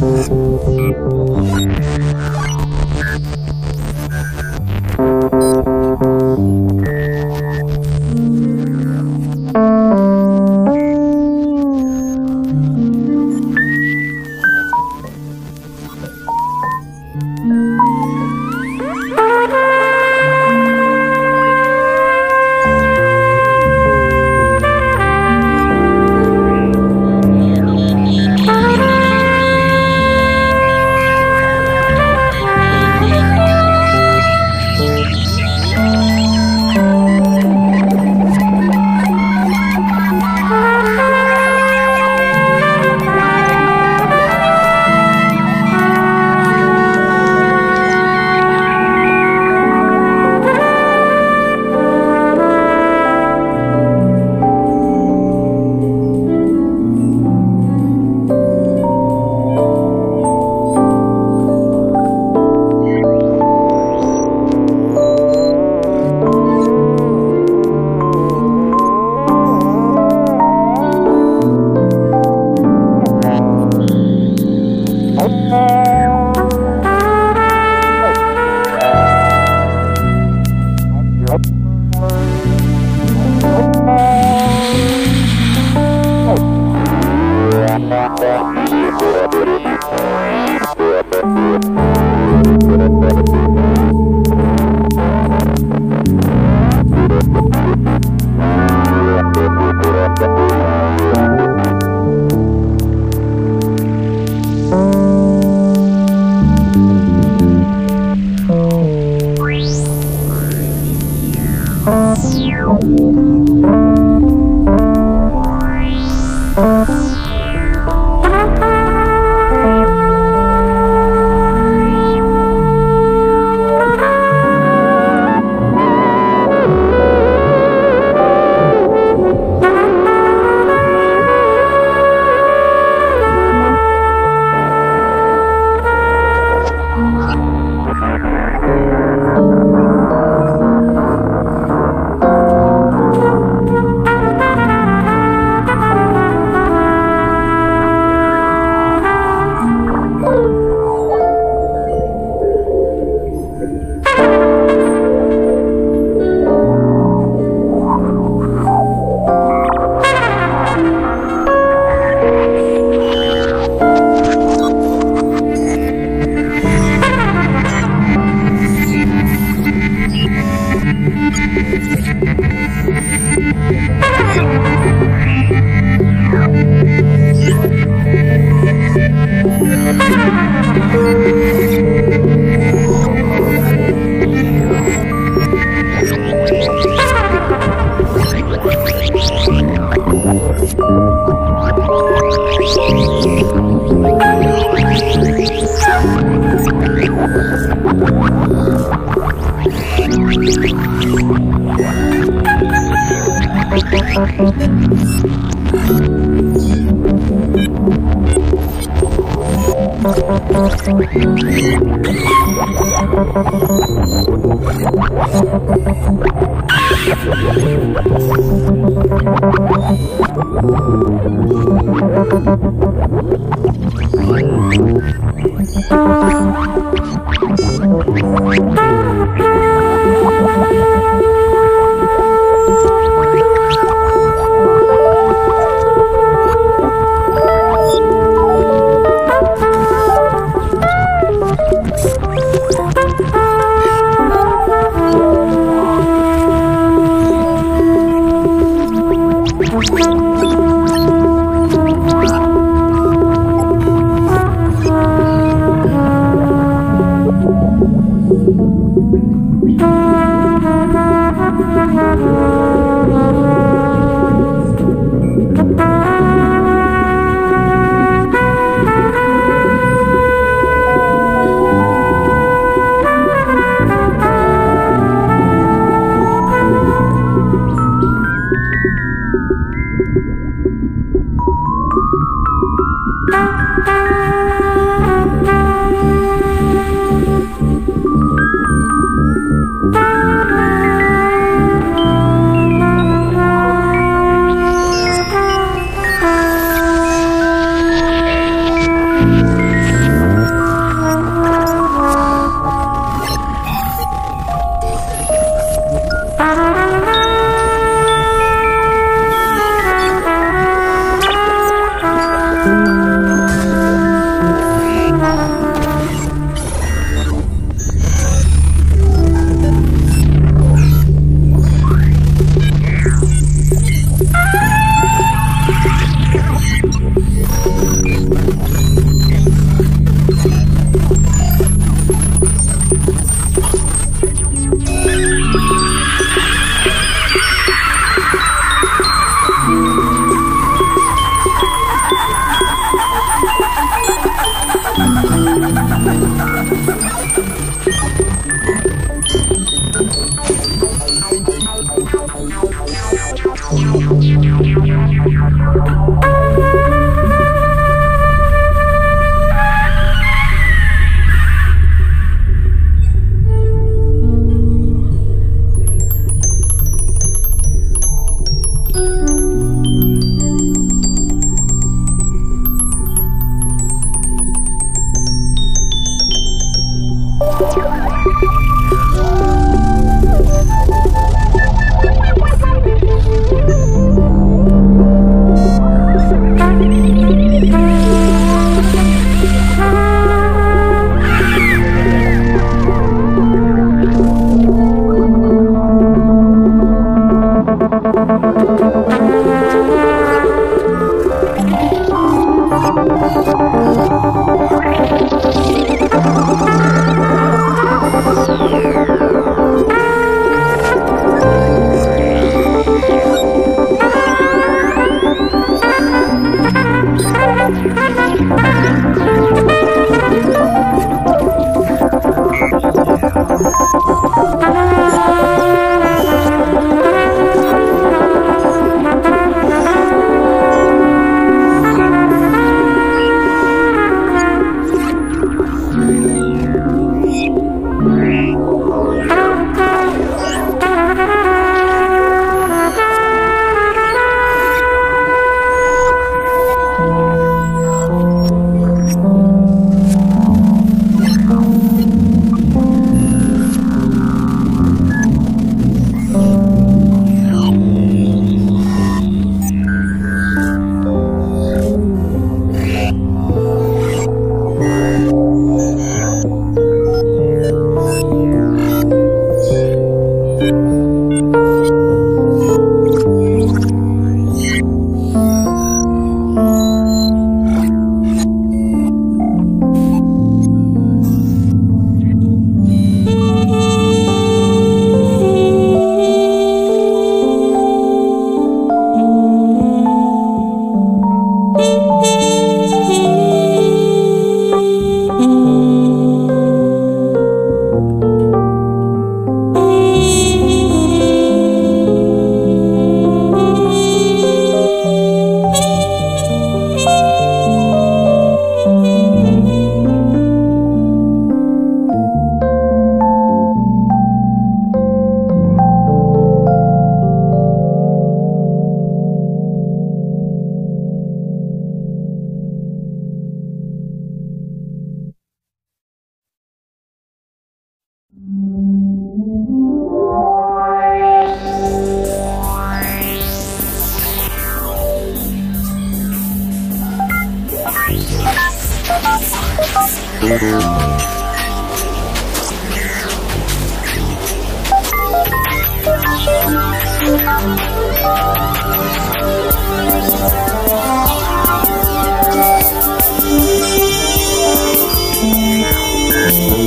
Thank you. Bye.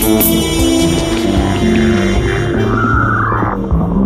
Thank you.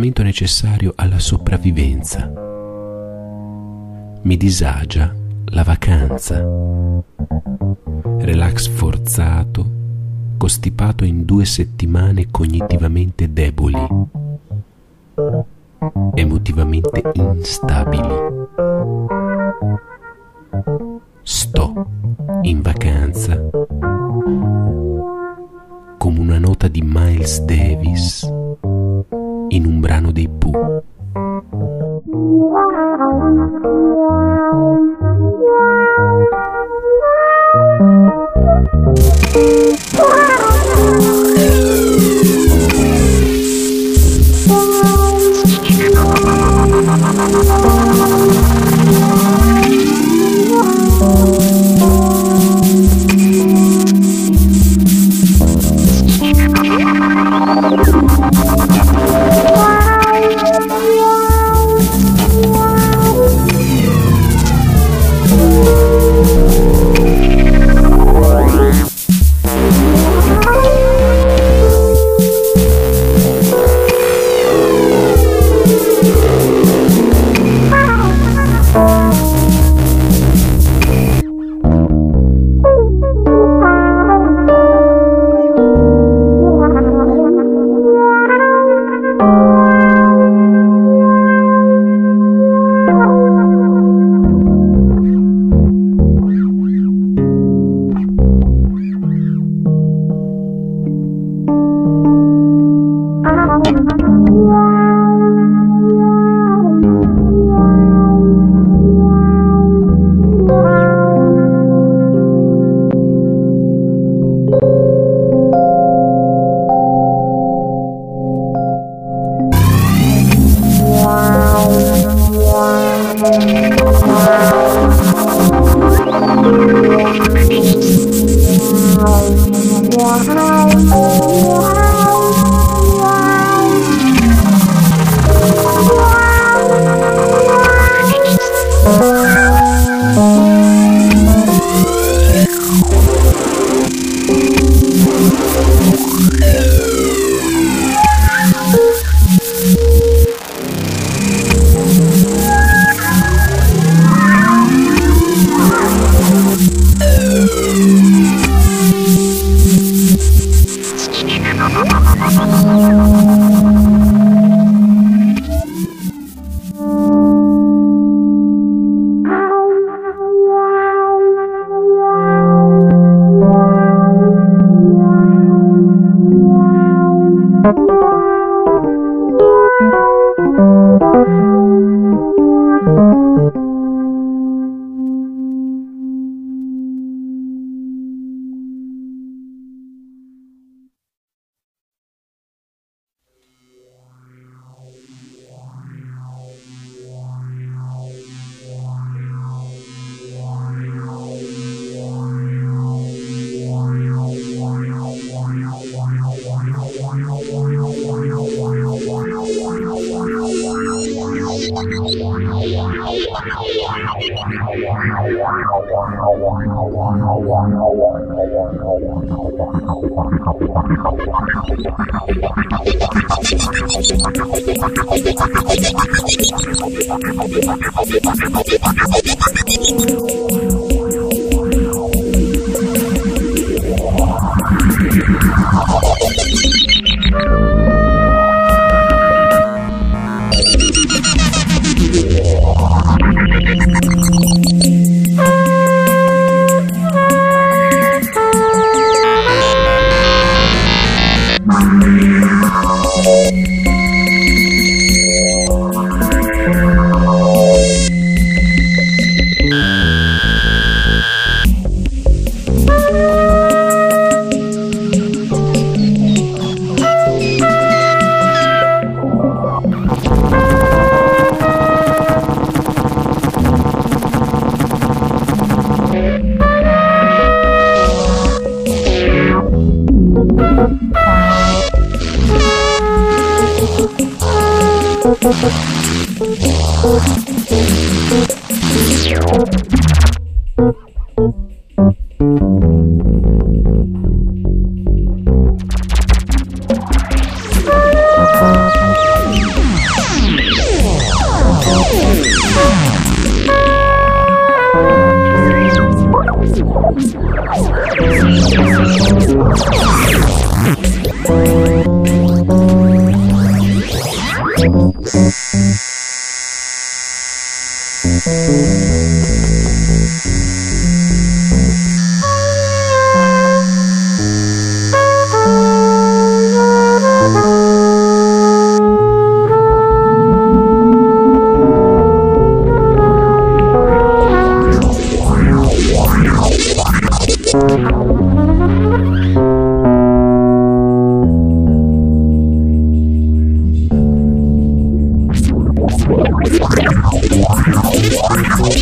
Come spostamento necessario alla sopravvivenza. Mi disagia la vacanza, relax forzato, costipato in due settimane cognitivamente deboli, emotivamente instabili. Sto in vacanza come una nota di Miles Davis in un brano dei Pooh. Thank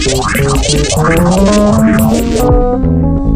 Thank you.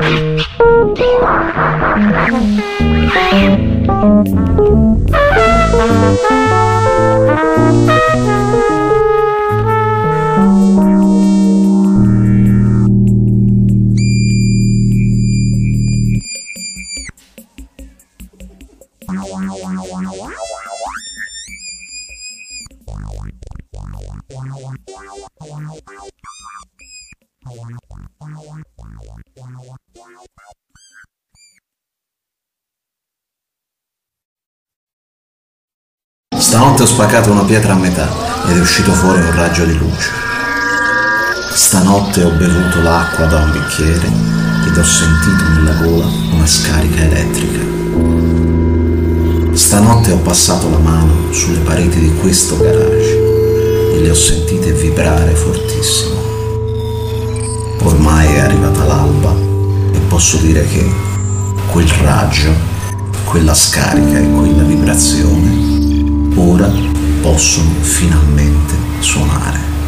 Thank you. Stanotte ho spaccato una pietra a metà ed è uscito fuori un raggio di luce. Stanotte ho bevuto l'acqua da un bicchiere ed ho sentito nella gola una scarica elettrica. Stanotte ho passato la mano sulle pareti di questo garage e le ho sentite vibrare fortissimo. Ormai è arrivata l'alba e posso dire che quel raggio, quella scarica e quella vibrazione ora possono finalmente suonare.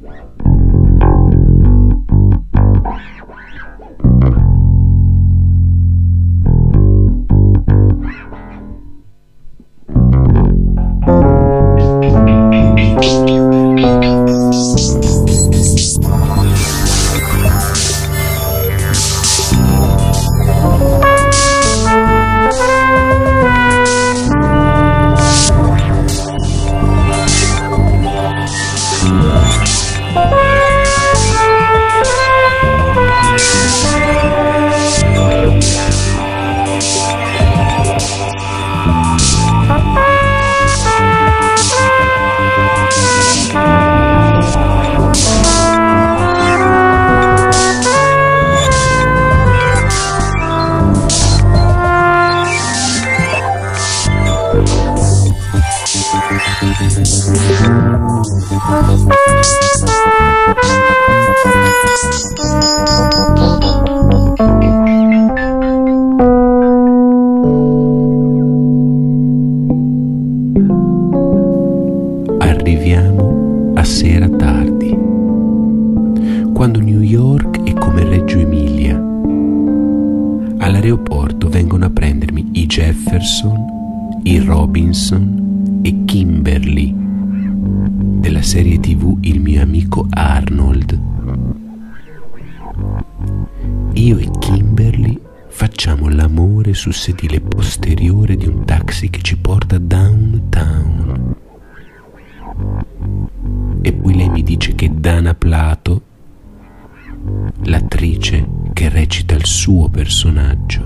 Wow. 这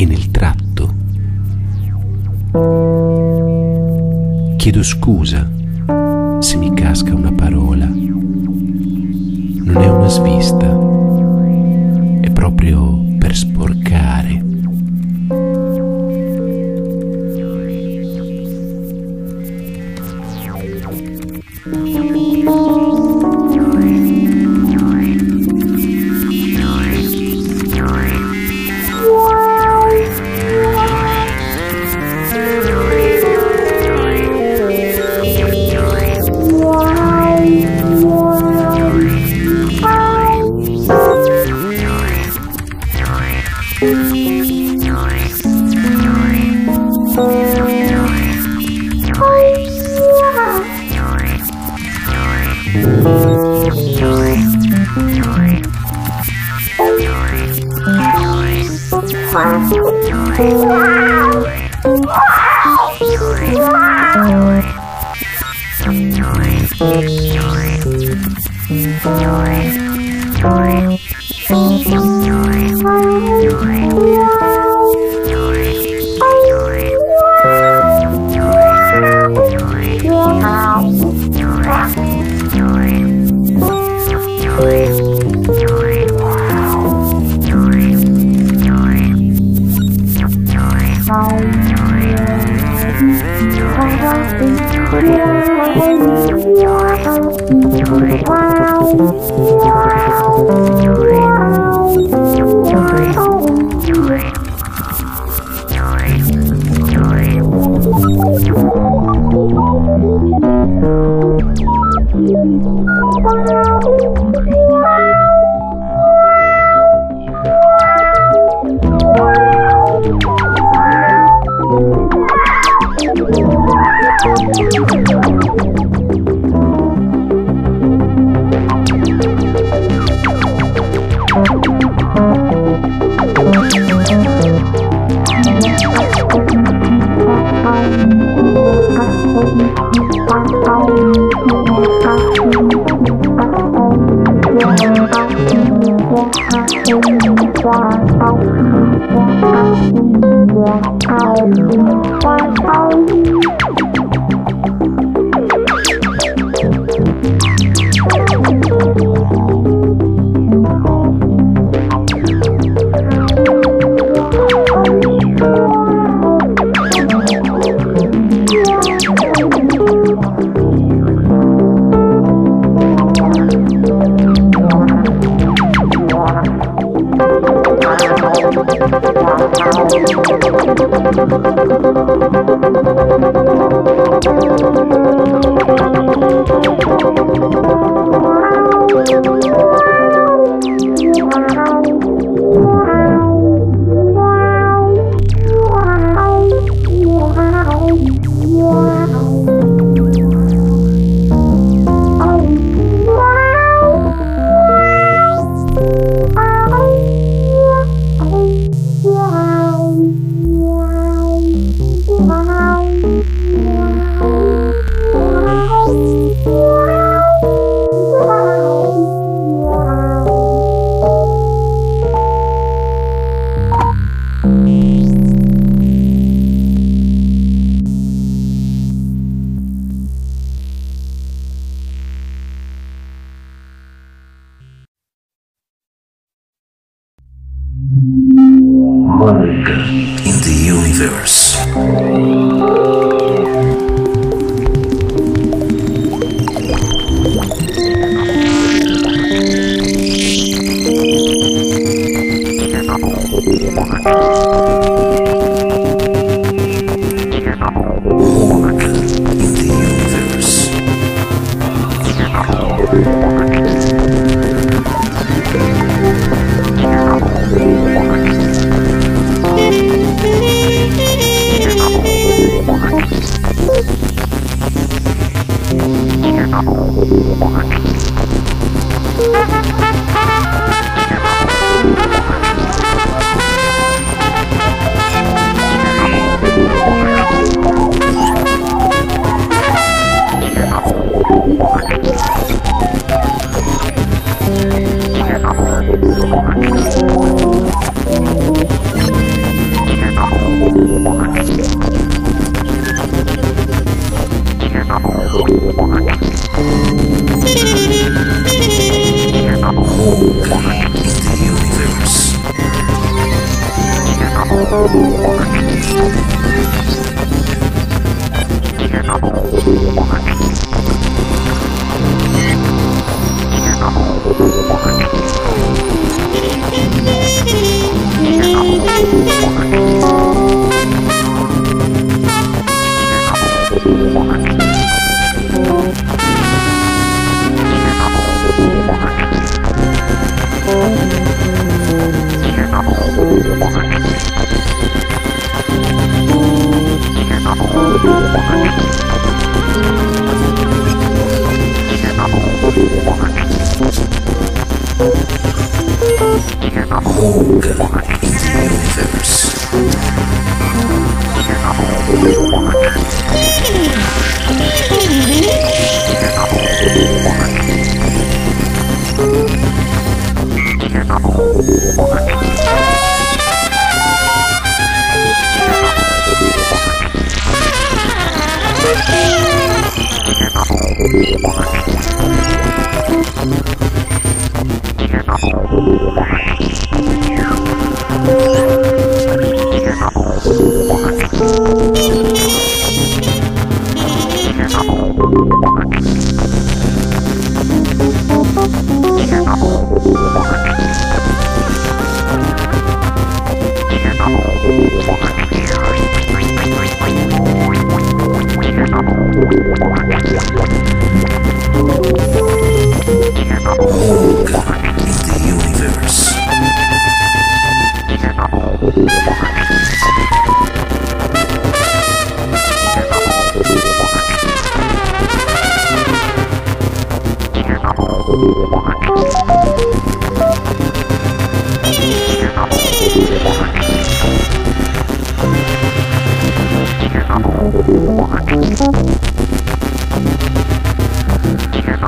e nel tratto. Chiedo scusa se mi casca una parola. Non è una svista, è proprio per sporcare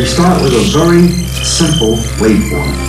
We start with a very simple waveform.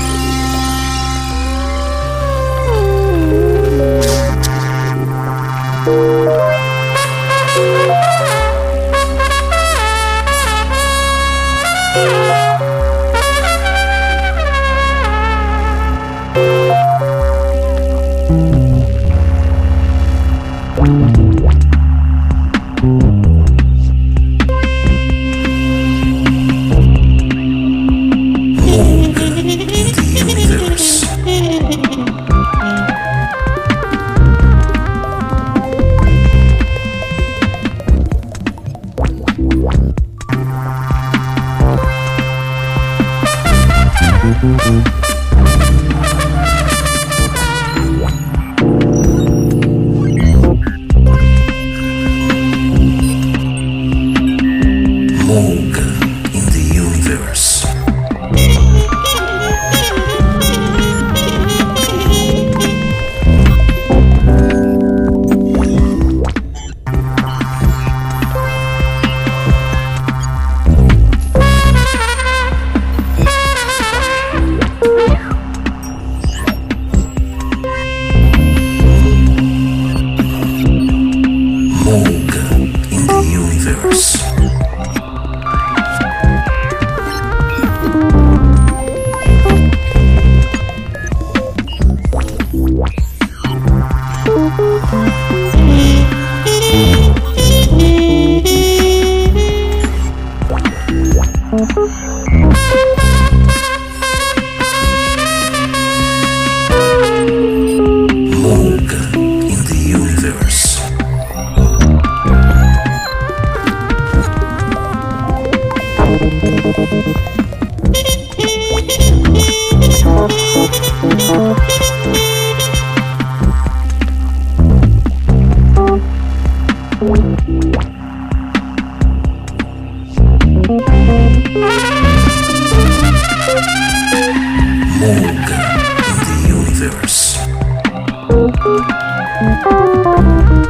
Música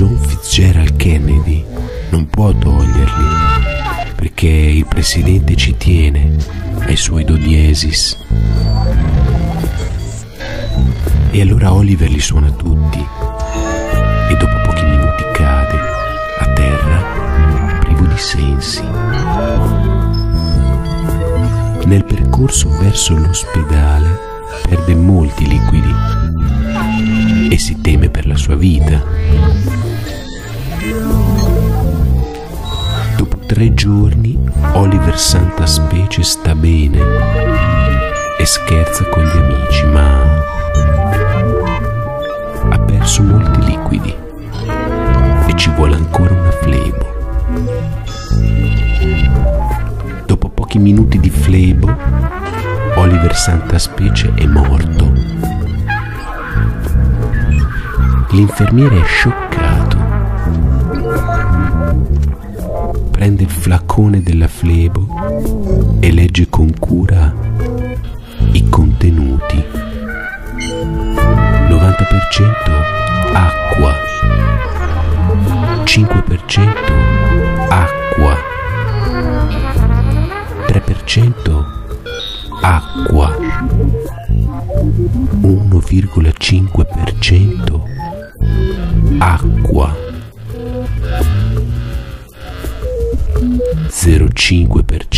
John Fitzgerald Kennedy, non può toglierli, perché il presidente ci tiene ai suoi do diesis. E allora Oliver li suona tutti e dopo pochi minuti cade a terra, privo di sensi. Nel percorso verso l'ospedale perde molti liquidi e si teme per la sua vita. Tre giorni Oliver Santaspecie sta bene e scherza con gli amici, ma ha perso molti liquidi e ci vuole ancora una flebo. Dopo pochi minuti di flebo, Oliver Santaspecie è morto. L'infermiere è scioccato. Prende il flacone della flebo e legge con cura i contenuti. 90% acqua, 5% acqua, 3% acqua, 1,5% acqua, 0,5% do